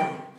Yeah.